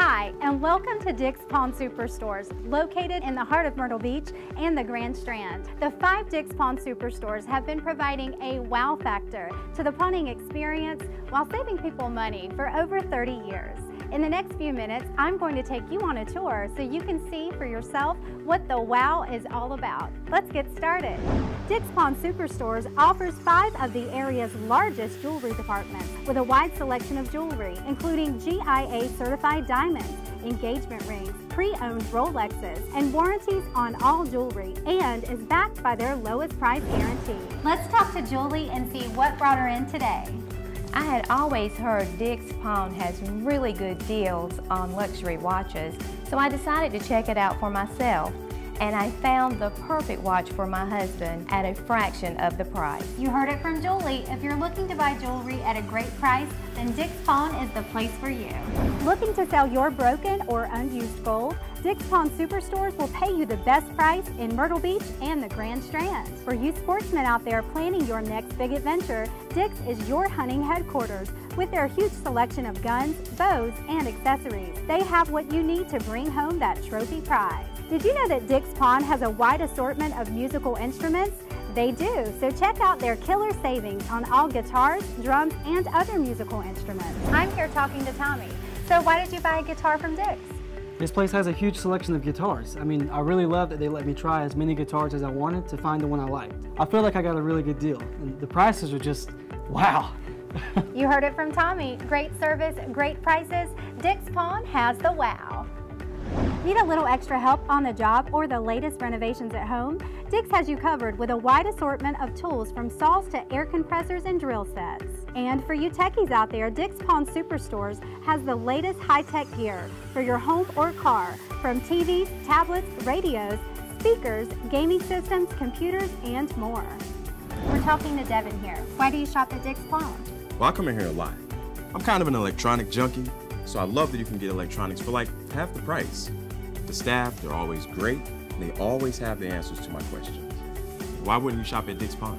Hi, and welcome to Dick's Pawn Superstores, located in the heart of Myrtle Beach and the Grand Strand. The five Dick's Pawn Superstores have been providing a wow factor to the pawning experience while saving people money for over 30 years. In the next few minutes, I'm going to take you on a tour so you can see for yourself what the wow is all about. Let's get started. Dick's Pawn Superstores offers five of the area's largest jewelry departments with a wide selection of jewelry, including GIA certified diamonds, engagement rings, pre-owned Rolexes, and warranties on all jewelry, and is backed by their lowest price guarantee. Let's talk to Julie and see what brought her in today. I had always heard Dick's Pawn has really good deals on luxury watches, so I decided to check it out for myself. And I found the perfect watch for my husband at a fraction of the price. You heard it from Julie. If you're looking to buy jewelry at a great price, then Dick's Pawn is the place for you. Looking to sell your broken or unused gold? Dick's Pawn Superstores will pay you the best price in Myrtle Beach and the Grand Strand. For you sportsmen out there planning your next big adventure, Dick's is your hunting headquarters with their huge selection of guns, bows, and accessories. They have what you need to bring home that trophy prize. Did you know that Dick's Pawn has a wide assortment of musical instruments? They do, so check out their killer savings on all guitars, drums, and other musical instruments. I'm here talking to Tommy. So why did you buy a guitar from Dick's? This place has a huge selection of guitars. I mean, I really love that they let me try as many guitars as I wanted to find the one I liked. I feel like I got a really good deal, and the prices are just, wow. you heard it from Tommy. Great service, great prices. Dick's Pawn has the wow. Need a little extra help on the job or the latest renovations at home? Dick's has you covered with a wide assortment of tools from saws to air compressors and drill sets. And for you techies out there, Dick's Pawn Superstores has the latest high-tech gear for your home or car, from TVs, tablets, radios, speakers, gaming systems, computers, and more. We're talking to Devin here. Why do you shop at Dick's Pawn? Well, I come in here a lot. I'm kind of an electronic junkie, so I love that you can get electronics for like half the price. The staff, they're always great, they always have the answers to my questions. Why wouldn't you shop at Dick's Pawn?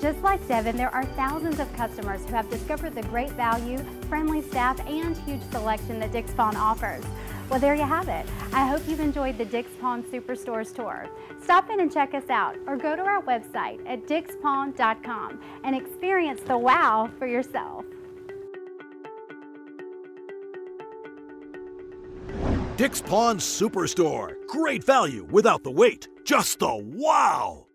Just like Devin, there are thousands of customers who have discovered the great value, friendly staff, and huge selection that Dick's Pawn offers. Well, there you have it. I hope you've enjoyed the Dick's Pawn Superstores tour. Stop in and check us out, or go to our website at dickspawn.com and experience the wow for yourself. Dick's Pawn Superstore. Great value without the wait. Just the wow!